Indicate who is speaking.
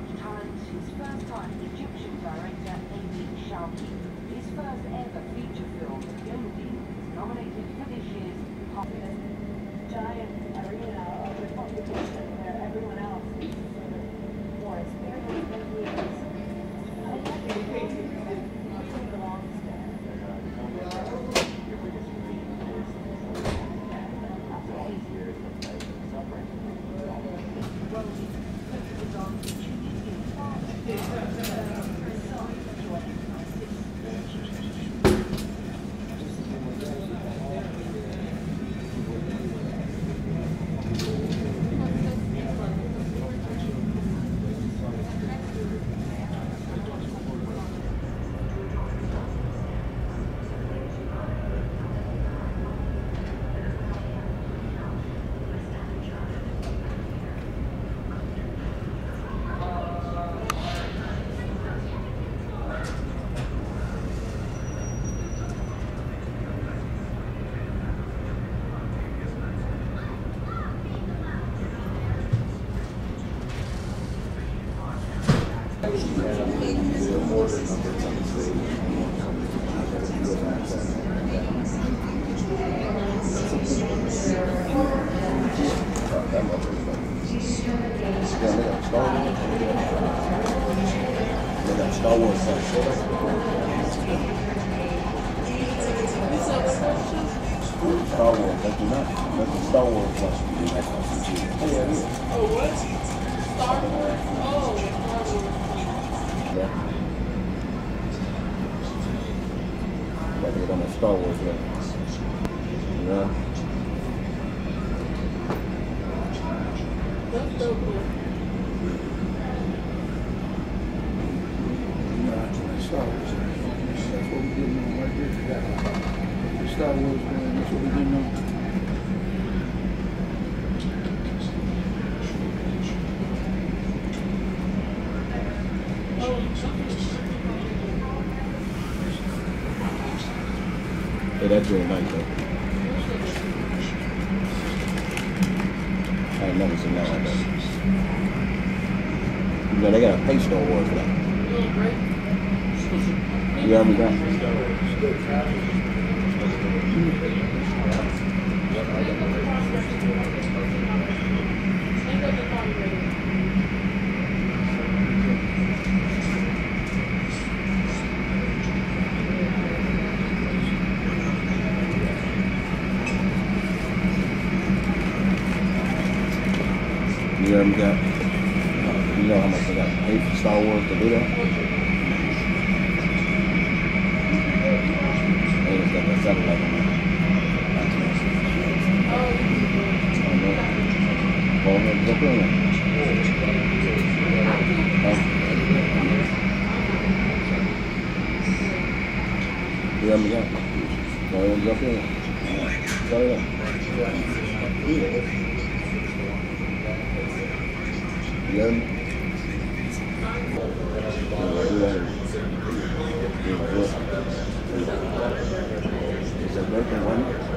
Speaker 1: Josh Talent, his first time Egyptian director Amy Shawki. His first ever feature film, Yondi, is nominated for this year's
Speaker 2: Giant Arena of
Speaker 3: Republican Star Wars Star Wars, like you. Star Wars watch. Oh,
Speaker 4: what? Star Wars? Oh.
Speaker 3: Yeah. Get on Star Wars.
Speaker 4: That's.
Speaker 5: Star Wars. That's what we getting on right there. The Star Wars man, that's what we getting on.
Speaker 3: Yeah, that's really nice though. I ain't never seen that like that. You know, they got a pay Star Wars for that.
Speaker 4: Little break.
Speaker 3: You heard me that? Heard me? You know how much they got pay for Star Wars to do that? They just got that satellite on there. I me that? Go ahead and jump in. Go ahead. Glenn. Is that?